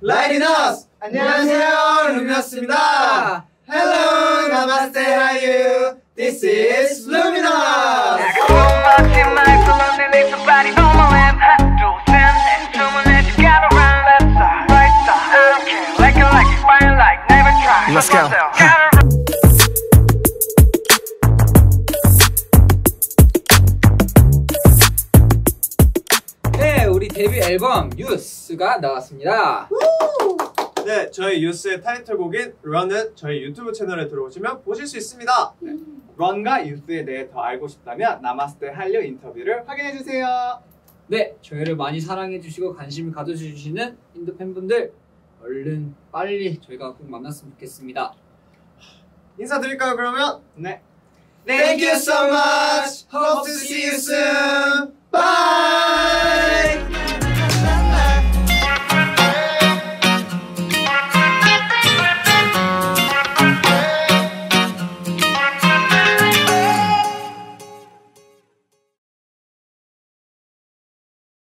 라이디너스! 안녕하세요, 루미너스입니다. Hello, Namaste, how are you? This is Luminous! Let's go. 데뷔 앨범 뉴스가 나왔습니다. 네, 저희 유스의 타이틀곡인 런은 저희 유튜브 채널에 들어오시면 보실 수 있습니다. 런과 유스에 대해 더 알고 싶다면 나마스테 한류 인터뷰를 확인해 주세요. 네, 저희를 많이 사랑해 주시고 관심을 가져주시는 인도 팬분들 얼른 빨리 저희가 꼭 만났으면 좋겠습니다. 인사드릴까요, 그러면? 네. Thank you so much. Hope to see you soon.